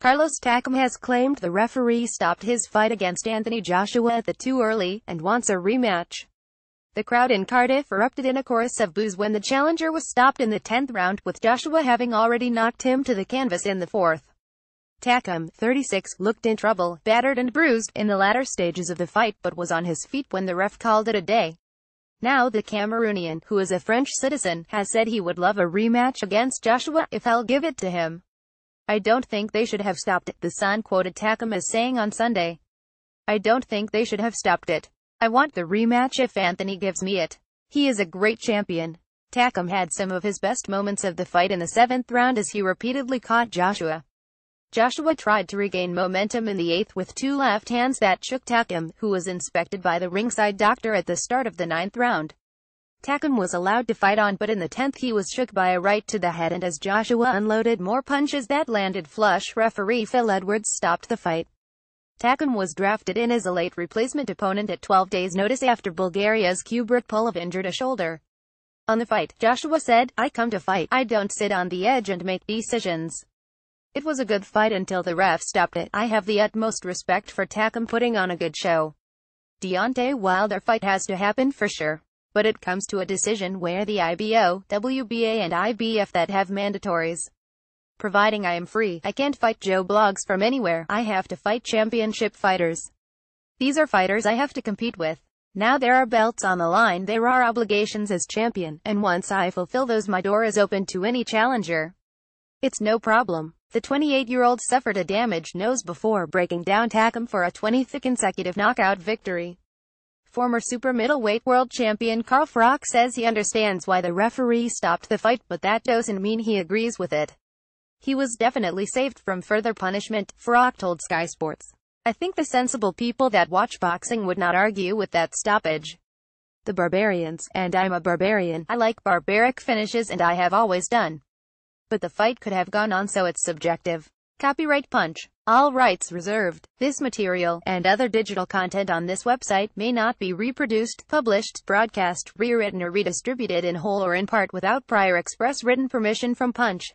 Carlos Takam has claimed the referee stopped his fight against Anthony Joshua at the too early, and wants a rematch. The crowd in Cardiff erupted in a chorus of boos when the challenger was stopped in the 10th round, with Joshua having already knocked him to the canvas in the fourth. Takam, 36, looked in trouble, battered and bruised, in the latter stages of the fight but was on his feet when the ref called it a day. Now the Cameroonian, who is a French citizen, has said he would love a rematch against Joshua if I'll give it to him. I don't think they should have stopped it, the Sun quoted Takam as saying on Sunday. I don't think they should have stopped it. I want the rematch if Anthony gives me it. He is a great champion. Takam had some of his best moments of the fight in the seventh round as he repeatedly caught Joshua. Joshua tried to regain momentum in the eighth with two left hands that shook Takam, who was inspected by the ringside doctor at the start of the ninth round. Takam was allowed to fight on but in the 10th he was shook by a right to the head and as Joshua unloaded more punches that landed flush, referee Phil Edwards stopped the fight. Takam was drafted in as a late replacement opponent at 12 days' notice after Bulgaria's Kubrat Pulev injured a shoulder. On the fight, Joshua said, I come to fight, I don't sit on the edge and make decisions. It was a good fight until the ref stopped it. I have the utmost respect for Takam putting on a good show. Deontay Wilder fight has to happen for sure but it comes to a decision where the IBO, WBA and IBF that have mandatories. Providing I am free, I can't fight Joe Bloggs from anywhere, I have to fight championship fighters. These are fighters I have to compete with. Now there are belts on the line, there are obligations as champion, and once I fulfill those my door is open to any challenger. It's no problem. The 28-year-old suffered a damaged nose before breaking down Takam for a 20th consecutive knockout victory. Former super middleweight world champion Carl Froch says he understands why the referee stopped the fight but that doesn't mean he agrees with it. He was definitely saved from further punishment, Froch told Sky Sports. I think the sensible people that watch boxing would not argue with that stoppage. The Barbarians, and I'm a barbarian, I like barbaric finishes and I have always done. But the fight could have gone on so it's subjective. Copyright Punch. All rights reserved. This material, and other digital content on this website, may not be reproduced, published, broadcast, rewritten or redistributed in whole or in part without prior express written permission from Punch.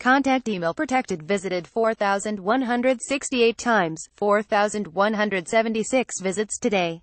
Contact email protected visited 4,168 times, 4,176 visits today.